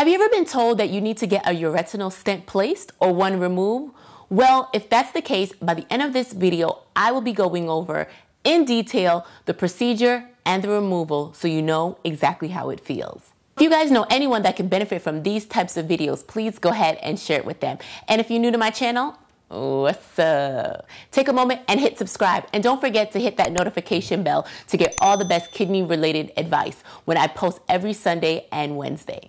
Have you ever been told that you need to get a ureteral stent placed or one removed? Well, if that's the case, by the end of this video, I will be going over in detail the procedure and the removal so you know exactly how it feels. If you guys know anyone that can benefit from these types of videos, please go ahead and share it with them. And if you're new to my channel, what's up? Take a moment and hit subscribe. And don't forget to hit that notification bell to get all the best kidney related advice when I post every Sunday and Wednesday.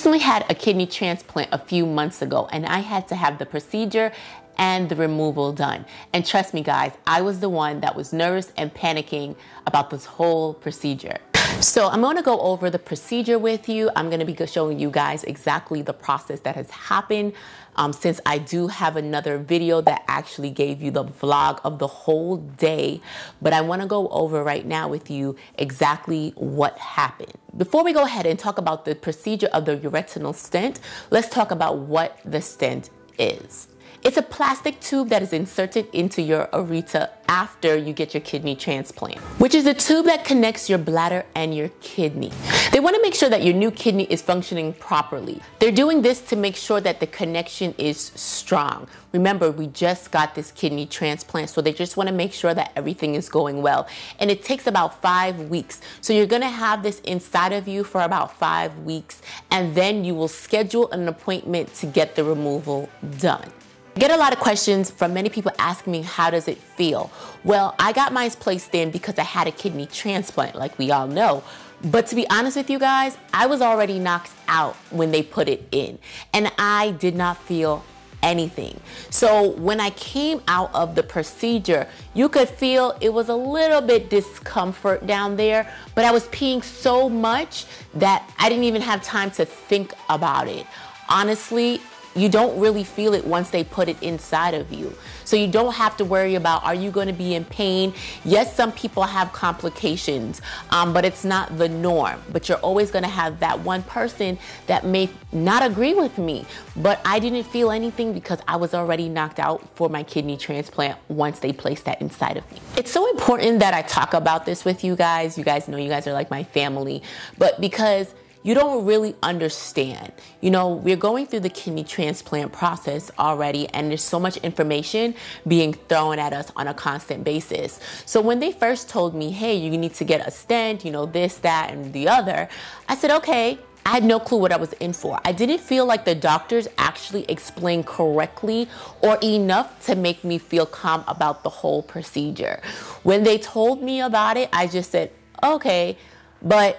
Personally had a kidney transplant a few months ago and I had to have the procedure and the removal done. And trust me guys, I was the one that was nervous and panicking about this whole procedure. So I'm to go over the procedure with you. I'm to be showing you guys exactly the process that has happened um, since I do have another video that actually gave you the vlog of the whole day. But I want to go over right now with you exactly what happened. Before we go ahead and talk about the procedure of the ureteral stent, let's talk about what the stent is. It's a plastic tube that is inserted into your ureter after you get your kidney transplant, which is a tube that connects your bladder and your kidney. They want to make sure that your new kidney is functioning properly. They're doing this to make sure that the connection is strong. Remember, we just got this kidney transplant, so they just want to make sure that everything is going well. And it takes about five weeks. So you're going to have this inside of you for about five weeks, and then you will schedule an appointment to get the removal done. Get a lot of questions from many people asking me, how does it feel? Well, I got mine placed in because I had a kidney transplant, like we all know. But to be honest with you guys, I was already knocked out when they put it in, and I did not feel anything. So when I came out of the procedure, you could feel it was a little bit discomfort down there, but I was peeing so much that I didn't even have time to think about it. Honestly, you don't really feel it once they put it inside of you. So you don't have to worry about are you going to be in pain? Yes, some people have complications, um, but it's not the norm. But you're always going to have that one person that may not agree with me. But I didn't feel anything because I was already knocked out for my kidney transplant once they placed that inside of me. It's so important that I talk about this with you guys. You guys know you guys are like my family, but because you don't really understand. You know, we're going through the kidney transplant process already, and there's so much information being thrown at us on a constant basis. So when they first told me, hey, you need to get a stent, you know, this, that, and the other, I said, okay. I had no clue what I was in for. I didn't feel like the doctors actually explained correctly or enough to make me feel calm about the whole procedure. When they told me about it, I just said, okay, but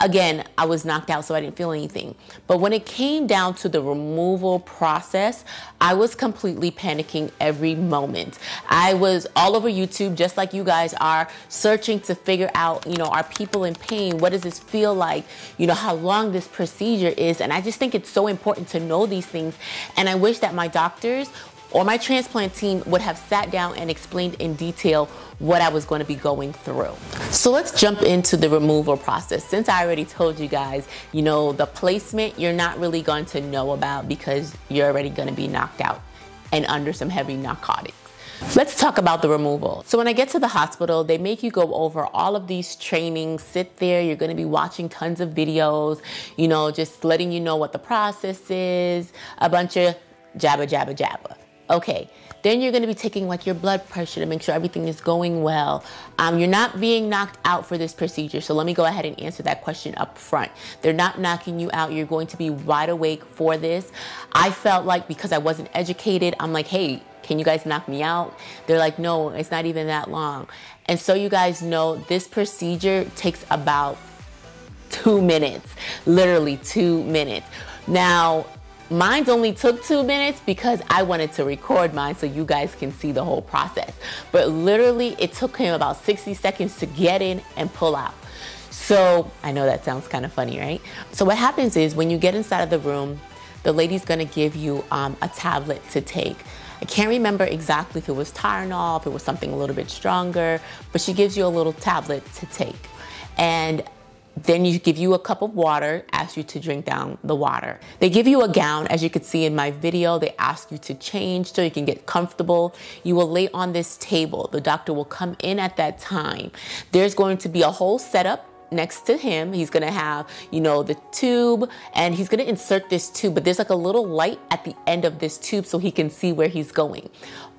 again, I was knocked out, so I didn't feel anything. But when it came down to the removal process, I was completely panicking every moment. I was all over YouTube, just like you guys are, searching to figure out, you know, are people in pain? What does this feel like? You know, how long this procedure is. And I just think it's so important to know these things. And I wish that my doctors or my transplant team would have sat down and explained in detail what I was going to be going through. So let's jump into the removal process. Since I already told you guys, you know, the placement you're not really going to know about because you're already going to be knocked out and under some heavy narcotics. Let's talk about the removal. So when I get to the hospital, they make you go over all of these trainings, sit there, you're gonna be watching tons of videos, you know, just letting you know what the process is, a bunch of jabba, jabba, jabba. Okay, then you're gonna be taking like your blood pressure to make sure everything is going well. Um, you're not being knocked out for this procedure, so let me go ahead and answer that question up front. They're not knocking you out. You're going to be wide awake for this. I felt like because I wasn't educated, I'm like, hey, can you guys knock me out? They're like, no, it's not even that long. And so you guys know this procedure takes about two minutes, literally two minutes. Now, Mine's only took two minutes because I wanted to record mine so you guys can see the whole process. But literally, it took him about 60 seconds to get in and pull out. So I know that sounds kind of funny, right? So what happens is when you get inside of the room, the lady's gonna give you um, a tablet to take. I can't remember exactly if it was Tylenol, if it was something a little bit stronger, but she gives you a little tablet to take. And then you give you a cup of water, ask you to drink down the water. They give you a gown, as you can see in my video. They ask you to change so you can get comfortable. You will lay on this table. The doctor will come in at that time. There's going to be a whole setup next to him. He's gonna have, you know, the tube and he's gonna insert this tube, but there's like a little light at the end of this tube so he can see where he's going.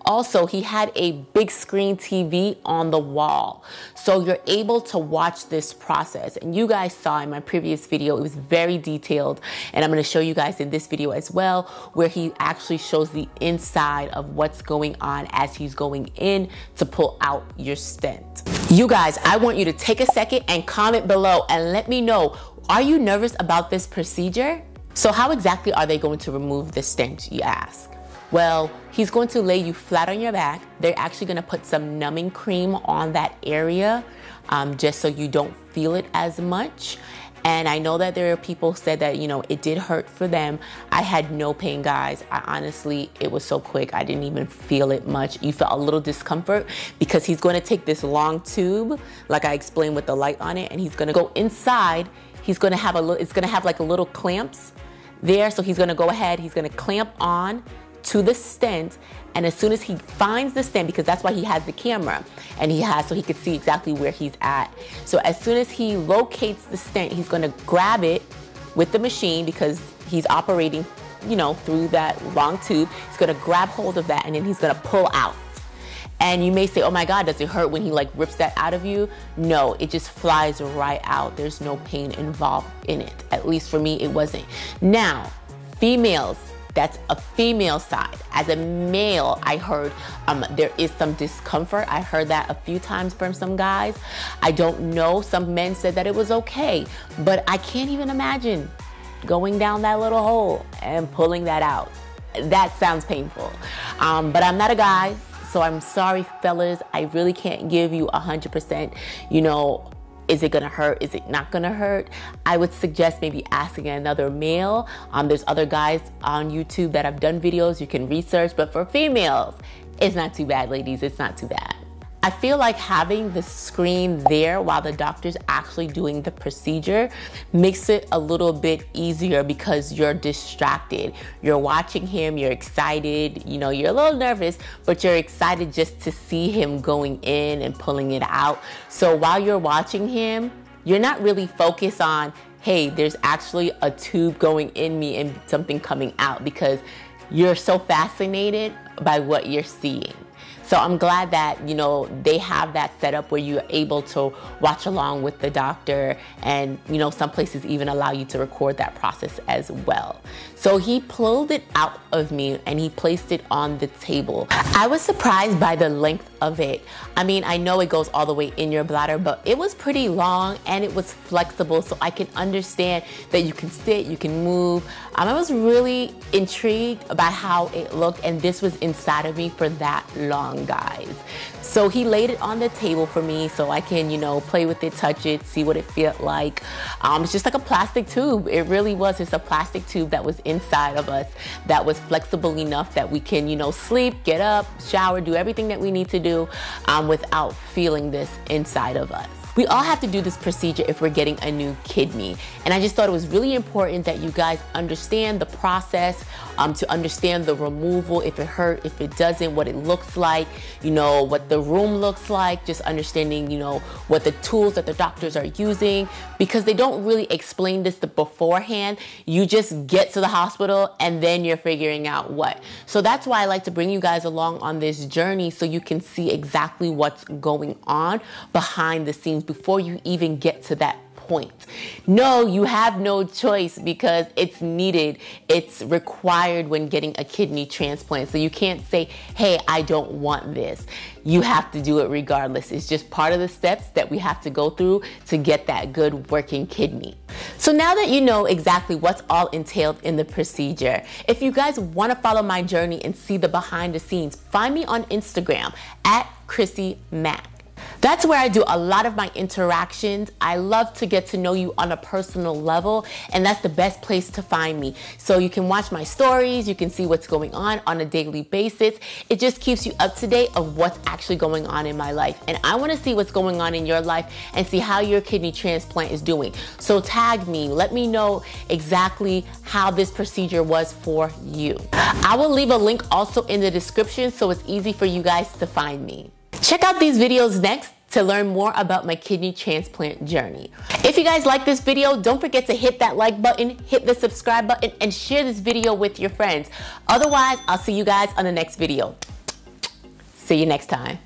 Also, he had a big screen TV on the wall. So you're able to watch this process. And you guys saw in my previous video, it was very detailed. And I'm gonna show you guys in this video as well, where he actually shows the inside of what's going on as he's going in to pull out your stent. You guys, I want you to take a second and comment below and let me know, are you nervous about this procedure? So how exactly are they going to remove the stent, you ask? Well, he's going to lay you flat on your back. They're actually going to put some numbing cream on that area um, just so you don't feel it as much. And I know that there are people said that, you know, it did hurt for them. I had no pain, guys. I honestly, it was so quick. I didn't even feel it much. You felt a little discomfort because he's going to take this long tube, like I explained with the light on it, and he's going to go inside. He's going to have a little, it's going to have like a little clamps there. So he's going to go ahead, he's going to clamp on to the stent and as soon as he finds the stent because that's why he has the camera and he has so he could see exactly where he's at so as soon as he locates the stent he's going to grab it with the machine because he's operating you know through that long tube he's going to grab hold of that and then he's going to pull out and you may say, oh my God, does it hurt when he like rips that out of you? No, it just flies right out. There's no pain involved in it. At least for me, it wasn't. Now, females, that's a female side. As a male, I heard um, there is some discomfort. I heard that a few times from some guys. I don't know. Some men said that it was okay, but I can't even imagine going down that little hole and pulling that out. That sounds painful. Um, but I'm not a guy, so I'm sorry, fellas. I really can't give you 100%, you know, is it gonna hurt? Is it not gonna hurt? I would suggest maybe asking another male. Um, there's other guys on YouTube that have done videos you can research, but for females, it's not too bad, ladies. It's not too bad. I feel like having the screen there while the doctor's actually doing the procedure makes it a little bit easier because you're distracted. You're watching him, you're excited, you know, you're a little nervous, but you're excited just to see him going in and pulling it out. So while you're watching him, you're not really focused on, hey, there's actually a tube going in me and something coming out because you're so fascinated by what you're seeing. So I'm glad that, you know, they have that set up where you're able to watch along with the doctor and, you know, some places even allow you to record that process as well. So he pulled it out of me and he placed it on the table. I was surprised by the length of it. I mean, I know it goes all the way in your bladder, but it was pretty long and it was flexible so I can understand that you can sit, you can move. Um, I was really intrigued about how it looked and this was inside of me for that long, guys. So he laid it on the table for me so I can, you know, play with it, touch it, see what it felt like. Um, it's just like a plastic tube. It really was. It's a plastic tube that was inside of us that was flexible enough that we can, you know, sleep, get up, shower, do everything that we need to do um, without feeling this inside of us. We all have to do this procedure if we're getting a new kidney. And I just thought it was really important that you guys understand the process, um, to understand the removal, if it hurt, if it doesn't, what it looks like, you know, what the room looks like, just understanding, you know, what the tools that the doctors are using, because they don't really explain this beforehand. You just get to the hospital and then you're figuring out what. So that's why I like to bring you guys along on this journey so you can see exactly what's going on behind the scenes before you even get to that point. No, you have no choice because it's needed. It's required when getting a kidney transplant. So you can't say, hey, I don't want this. You have to do it regardless. It's just part of the steps that we have to go through to get that good working kidney. So now that you know exactly what's all entailed in the procedure, if you guys want to follow my journey and see the behind the scenes, find me on Instagram at Crissy Mac. That's where I do a lot of my interactions. I love to get to know you on a personal level, and that's the best place to find me. So you can watch my stories, you can see what's going on on a daily basis. It just keeps you up to date of what's actually going on in my life. And I want to see what's going on in your life and see how your kidney transplant is doing. So tag me, let me know exactly how this procedure was for you. I will leave a link also in the description so it's easy for you guys to find me. Check out these videos next to learn more about my kidney transplant journey. If you guys like this video, don't forget to hit that like button, hit the subscribe button, and share this video with your friends. Otherwise, I'll see you guys on the next video. See you next time.